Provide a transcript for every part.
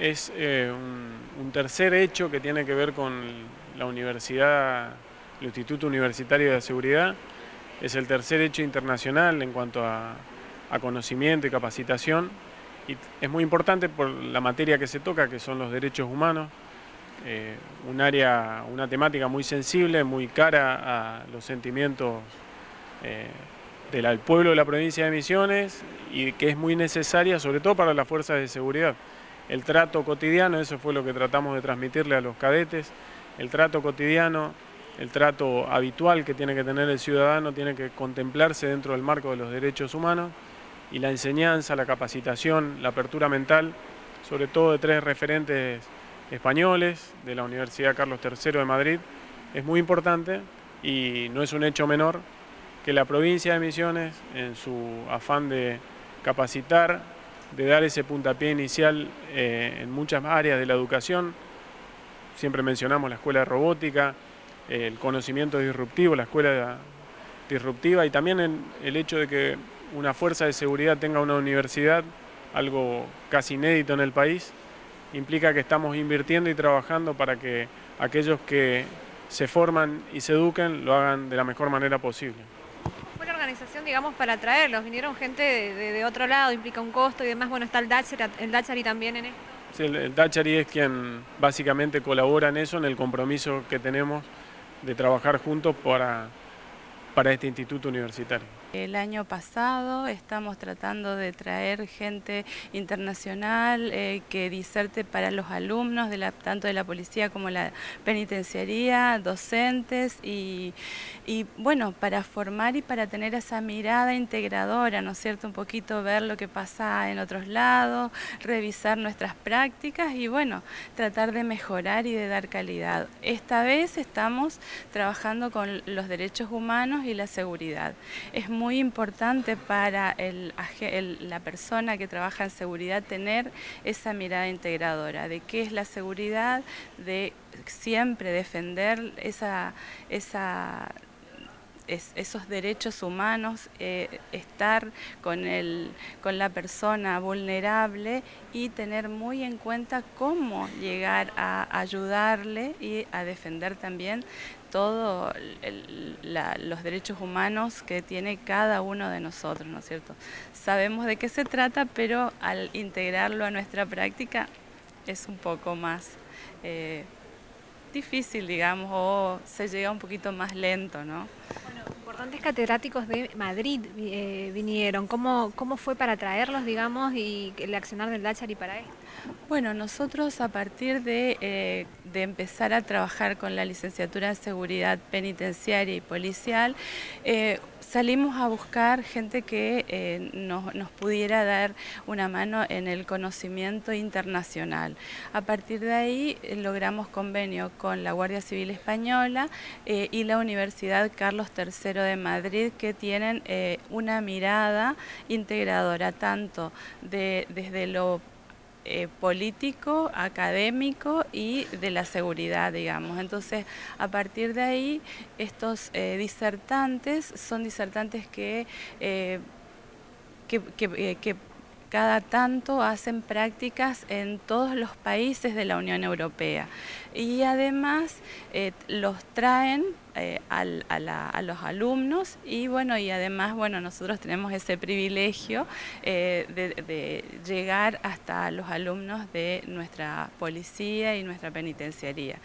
es eh, un, tercer hecho que tiene que ver con la universidad, el Instituto Universitario de Seguridad. Es el tercer hecho internacional en cuanto a, conocimiento y capacitación. Y es muy importante por la materia que se toca, que son los derechos humanos. Eh, un área, una temática muy sensible, muy cara a los sentimientos eh, del pueblo de la provincia de Misiones y que es muy necesaria, sobre todo para las fuerzas de seguridad el trato cotidiano, eso fue lo que tratamos de transmitirle a los cadetes, el trato cotidiano, el trato habitual que tiene que tener el ciudadano, tiene que contemplarse dentro del marco de los derechos humanos. Y la enseñanza, la capacitación, la apertura mental, sobre todo de tres referentes españoles de la Universidad Carlos III de Madrid, es muy importante y no es un hecho menor que la provincia de Misiones, en su afán de capacitar de dar ese puntapié inicial eh, en muchas áreas de la educación. Siempre mencionamos la escuela de robótica, el conocimiento disruptivo, la escuela disruptiva y también el hecho de que una fuerza de seguridad tenga una universidad, algo casi inédito en el país, implica que estamos invirtiendo y trabajando para que aquellos que se forman y se eduquen lo hagan de la mejor manera posible organización, digamos, para traerlos? ¿Vinieron gente de, otro lado? ¿Implica un costo y demás? Bueno, está el Dachari, el Dachari también en esto. Sí, el, el Dachari es quien básicamente colabora en eso, en el compromiso que tenemos de trabajar juntos para, para este instituto universitario. El año pasado estamos tratando de traer gente internacional eh, que diserte para los alumnos, tanto de la policía como la penitenciaría, docentes y, bueno, para formar y para tener esa mirada integradora, ¿no es cierto? Un poquito ver lo que pasa en otros lados, revisar nuestras prácticas y bueno, tratar de mejorar y de dar calidad. Esta vez estamos trabajando con los derechos humanos y la seguridad. Importante para la persona que trabaja en seguridad tener esa mirada integradora de qué es la seguridad, de siempre defender esa, esa esos derechos humanos, eh, estar con, el, con la persona vulnerable y tener muy en cuenta cómo llegar a ayudarle y a defender también todos los derechos humanos que tiene cada uno de nosotros, ¿no es cierto? Sabemos de qué se trata, pero al integrarlo a nuestra práctica es un poco más eh, difícil, digamos, o se llega un poquito más lento, ¿no? Importantes catedráticos de Madrid eh, vinieron. ¿Cómo, ¿Cómo fue para traerlos, digamos, y el accionar del Dachari para esto? Bueno, nosotros a partir de, eh, de, empezar a trabajar con la licenciatura en seguridad penitenciaria y policial, eh, salimos a buscar gente que eh, nos, pudiera dar una mano en el conocimiento internacional. A partir de ahí logramos convenio con la Guardia Civil Española y la Universidad Carlos III de Madrid que tienen una mirada integradora tanto de, desde lo eh, político, académico y de la seguridad, digamos. Entonces, a partir de ahí, estos eh, disertantes son disertantes que, eh, que cada tanto hacen prácticas en todos los países de la Unión Europea y además los traen eh, a, los alumnos. Y bueno y además bueno nosotros tenemos ese privilegio eh, de, llegar hasta los alumnos de nuestra policía y nuestra penitenciaría.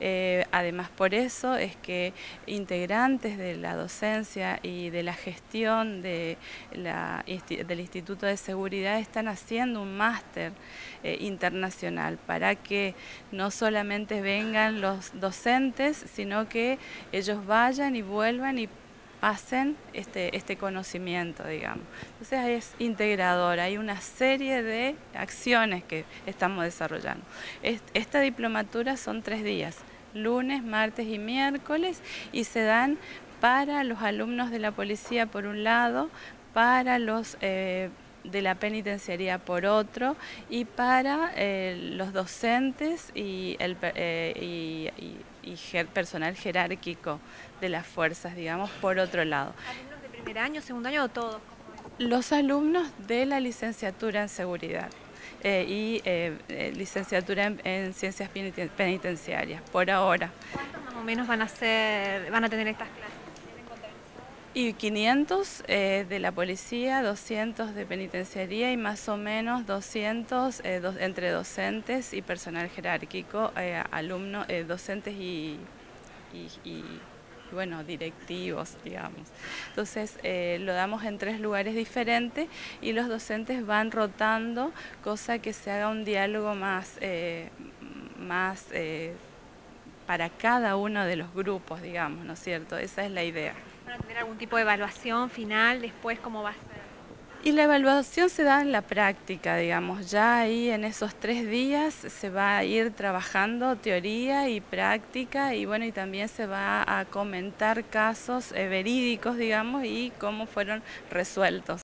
Eh, además por eso es que integrantes de la docencia y de la gestión de del Instituto de Seguridad están haciendo un máster internacional para que no solamente vengan los docentes sino que ellos vayan y vuelvan y pasen este, este conocimiento, digamos. Entonces es integrador, hay una serie de acciones que estamos desarrollando. Esta diplomatura son tres días, lunes, martes y miércoles, y se dan para los alumnos de la policía por un lado, para los... Eh, de la penitenciaría por otro y para eh, los docentes y, el, eh, y, personal jerárquico de las fuerzas, digamos, por otro lado. ¿Alumnos de primer año, segundo año o todos? Los alumnos de la licenciatura en seguridad eh, y licenciatura en, ciencias penitenciarias, por ahora. ¿Cuántos más o menos van a, ser, van a tener estas clases? Y 500 de la policía, 200 de penitenciaría y más o menos 200 entre docentes y personal jerárquico, alumnos, docentes y bueno, directivos, digamos. Entonces eh, lo damos en tres lugares diferentes y los docentes van rotando, cosa que se haga un diálogo más, eh, más eh, para cada uno de los grupos, digamos, ¿no es cierto? Esa es la idea. ¿Van a tener algún tipo de evaluación final después cómo va a ser? Y la evaluación se da en la práctica, digamos, ya ahí en esos tres días se va a ir trabajando teoría y práctica y bueno, y también se va a comentar casos eh, verídicos, digamos, y cómo fueron resueltos.